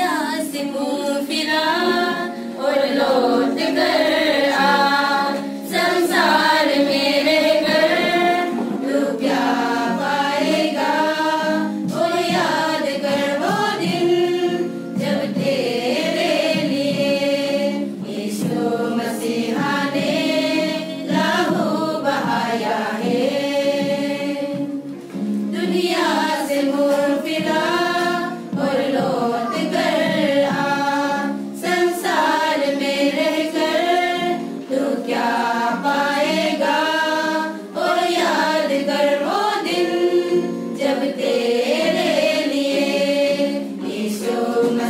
दुनिया से मुँह फिरा और लौट कर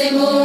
semana.